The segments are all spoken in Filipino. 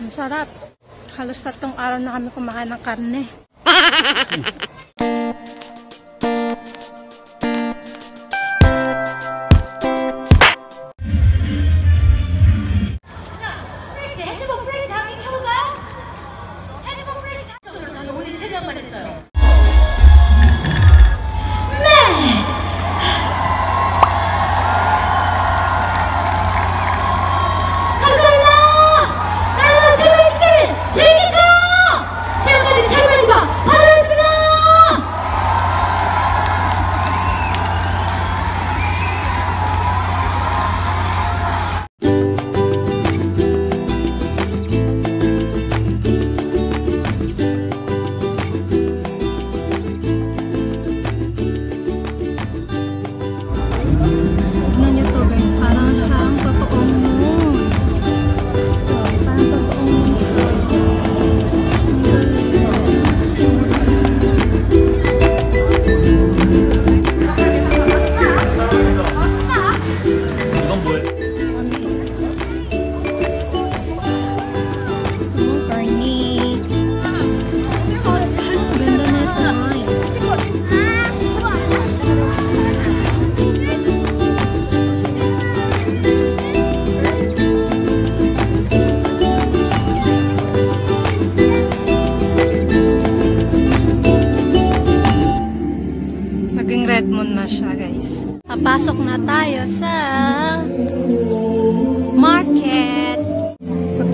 Ang sarap. Halos tatlong araw na kami kumain ng karne.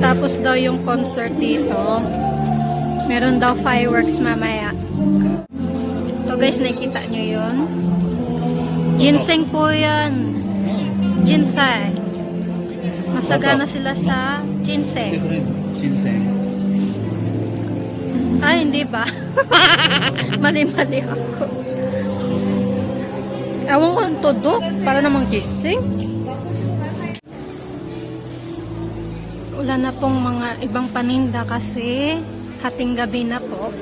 Pagtapos daw yung concert dito, meron daw fireworks mamaya. Ito guys, nakikita nyo yun? Ginseng po yan. Ginseng. Masagana sila sa ginseng. 신생. Ay, hindi ba? Mali-mali ako. Ewan ko ang tudok. Para namang gising. Wala na pong mga ibang paninda kasi hating gabi na po.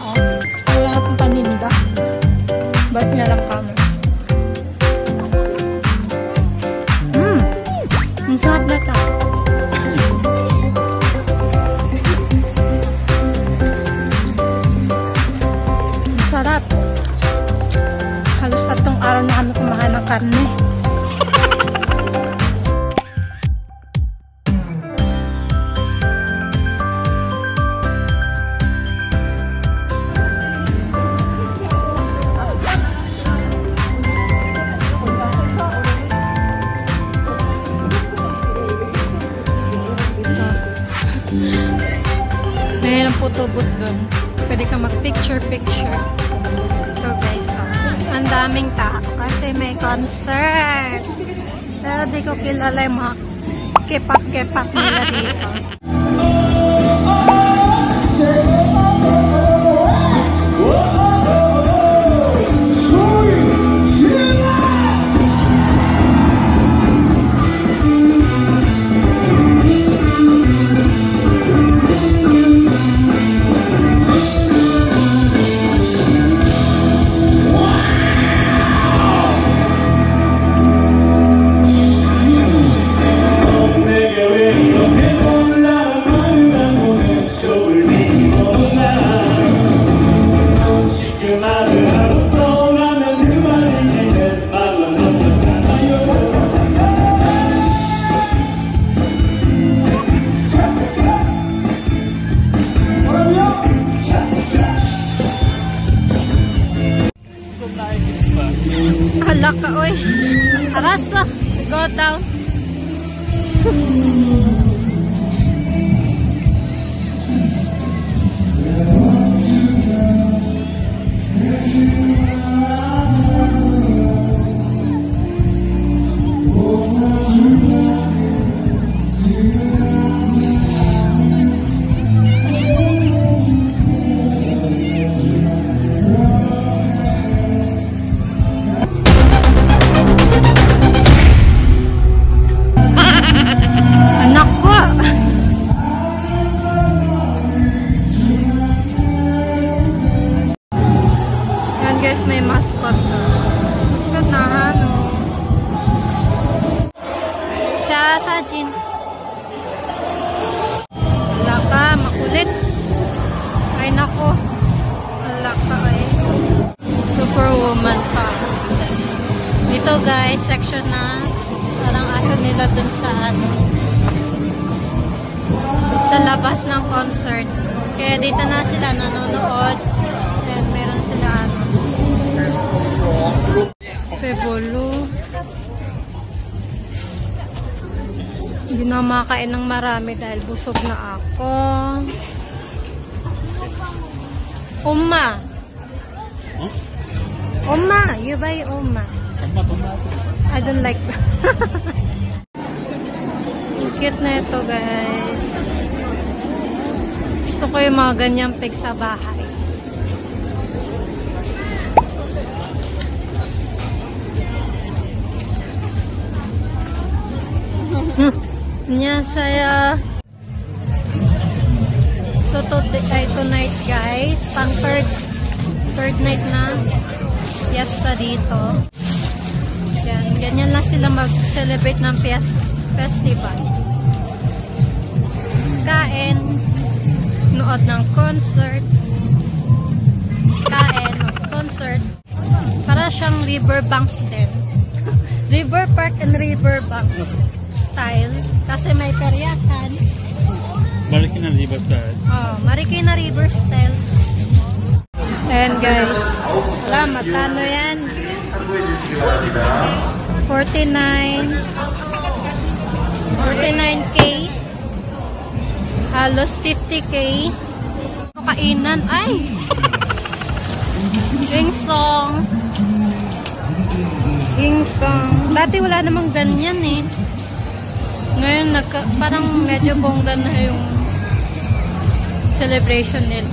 Oh, wala paninda. Balik na kami. Na kami kumain ng karne. May ilang photobooth dun. Pwede ka mag-picture-picture. Oh, ang daming tao kasi may concert. Pero di ko kilala yung mga kepak-kepak nila dito. Hala ka, oy. Arasa. Go down. Dito guys, section na parang ayaw nila dun sa ano sa labas ng concert. Kaya dito na sila nanonood. And meron sila ano. Pebolo. Hindi na makain ng marami dahil busog na ako. Uma. Uma. You buy Uma. I don't like cute na ito, guys. Gusto ko yung mga ganyang pig sa bahay. Nya saya. So to ay tonight guys, pang third third night na fiesta dito. Yan, ganyan lang sila mag-celebrate ng fies festival. Kain, nood ng concert, kain, concert. Para siyang riverbanks din. River Park and Riverbank style. Kasi may peryakan. Marikina Riverside. Oh, Marikina River style. And guys, wala, magkano yan? 49 49k halos 50k kainan ay! Gingsong gingsong dati wala namang ganyan eh. Ngayon nagka, parang medyo bongga na yung celebration nila.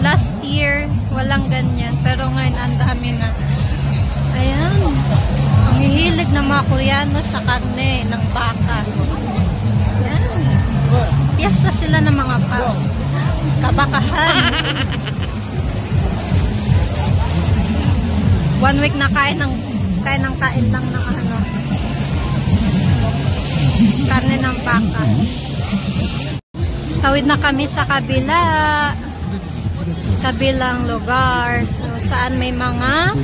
Last year walang ganyan pero ngayon ang dami na Ayan. Ang hihilig ng mga Koreano sa karne ng baka. Ayan. Piyesta sila ng mga pa kabakahan. One week na kain ng kain ng kain lang ng ano karne ng baka. Tawid na kami sa kabila kabilang lugar. So, saan may mga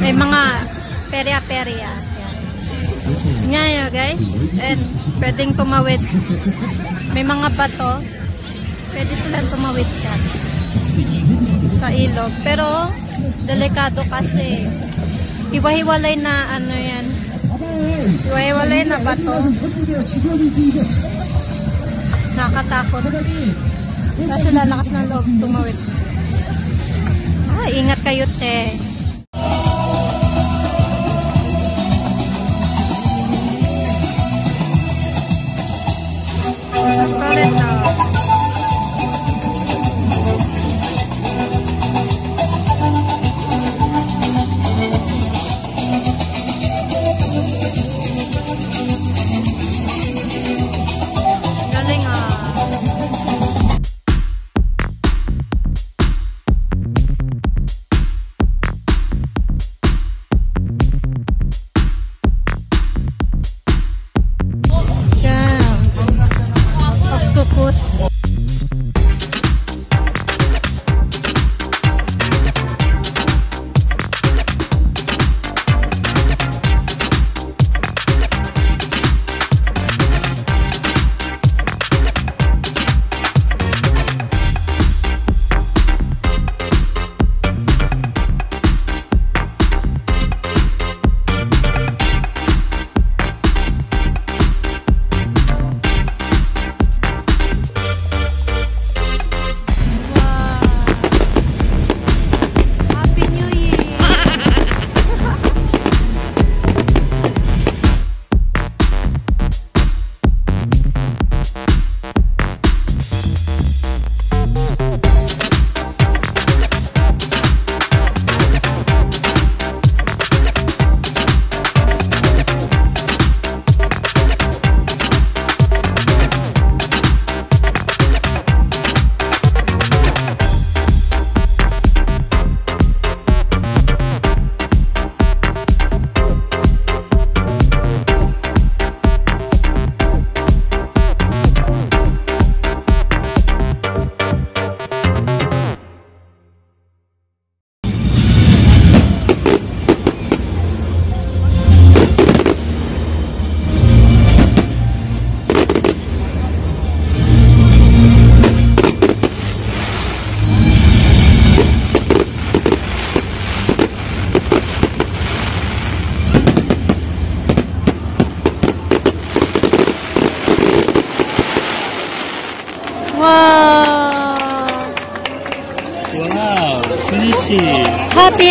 may mga perya-perya. Yun, guys. And pwedeng tumawid. May mga bato. Pwede silang tumawid dyan. Sa ilog. Pero, delikado kasi. Iwahiwalay na ano yan. Iwahiwalay na bato. Nakatakot. Kasi lalakas ng loob tumawid. Ah, ingat kayo, te. Paleta.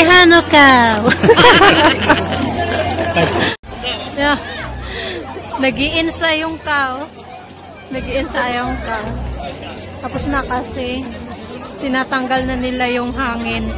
Happy Hanukkah! yeah. Nag-iinsa yung cow. Nag-iinsa yung cow. Tapos na kasi tinatanggal na nila yung hangin.